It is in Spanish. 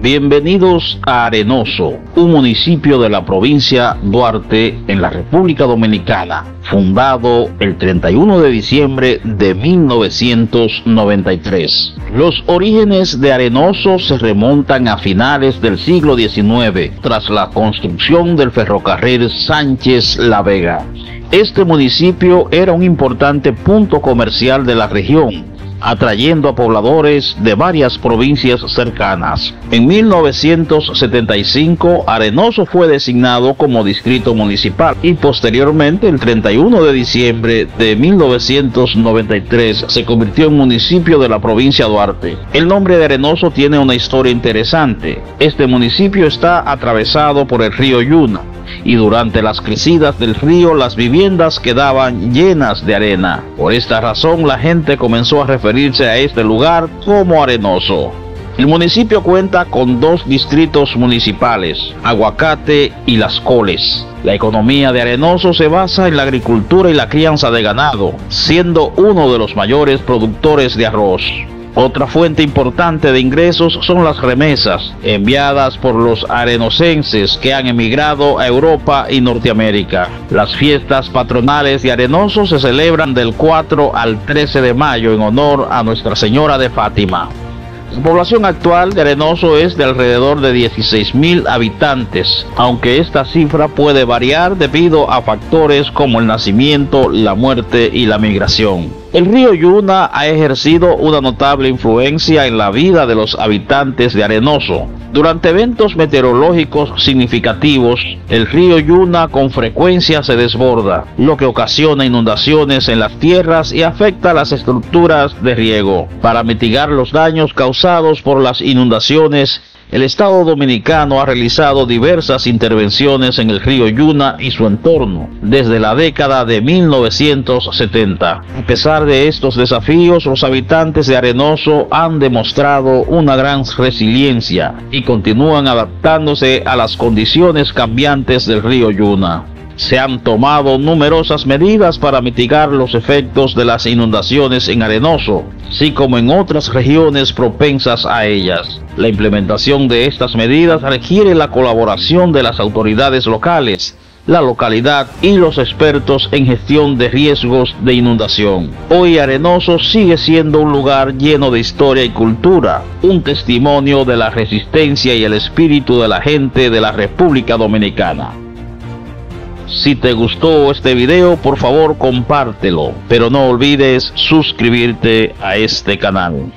Bienvenidos a Arenoso, un municipio de la provincia Duarte en la República Dominicana, fundado el 31 de diciembre de 1993. Los orígenes de Arenoso se remontan a finales del siglo XIX, tras la construcción del ferrocarril Sánchez La Vega. Este municipio era un importante punto comercial de la región atrayendo a pobladores de varias provincias cercanas. En 1975, Arenoso fue designado como distrito municipal y posteriormente, el 31 de diciembre de 1993, se convirtió en municipio de la provincia Duarte. El nombre de Arenoso tiene una historia interesante. Este municipio está atravesado por el río Yuna y durante las crecidas del río las viviendas quedaban llenas de arena. Por esta razón la gente comenzó a referirse a este lugar como Arenoso. El municipio cuenta con dos distritos municipales, Aguacate y Las Coles. La economía de Arenoso se basa en la agricultura y la crianza de ganado, siendo uno de los mayores productores de arroz. Otra fuente importante de ingresos son las remesas enviadas por los arenosenses que han emigrado a Europa y Norteamérica. Las fiestas patronales de Arenoso se celebran del 4 al 13 de mayo en honor a Nuestra Señora de Fátima. La población actual de Arenoso es de alrededor de 16.000 habitantes, aunque esta cifra puede variar debido a factores como el nacimiento, la muerte y la migración. El río Yuna ha ejercido una notable influencia en la vida de los habitantes de Arenoso. Durante eventos meteorológicos significativos, el río Yuna con frecuencia se desborda, lo que ocasiona inundaciones en las tierras y afecta las estructuras de riego. Para mitigar los daños causados por las inundaciones, el Estado dominicano ha realizado diversas intervenciones en el río Yuna y su entorno desde la década de 1970. A pesar de estos desafíos, los habitantes de Arenoso han demostrado una gran resiliencia y continúan adaptándose a las condiciones cambiantes del río Yuna se han tomado numerosas medidas para mitigar los efectos de las inundaciones en Arenoso, así como en otras regiones propensas a ellas. La implementación de estas medidas requiere la colaboración de las autoridades locales, la localidad y los expertos en gestión de riesgos de inundación. Hoy Arenoso sigue siendo un lugar lleno de historia y cultura, un testimonio de la resistencia y el espíritu de la gente de la República Dominicana. Si te gustó este video, por favor compártelo, pero no olvides suscribirte a este canal.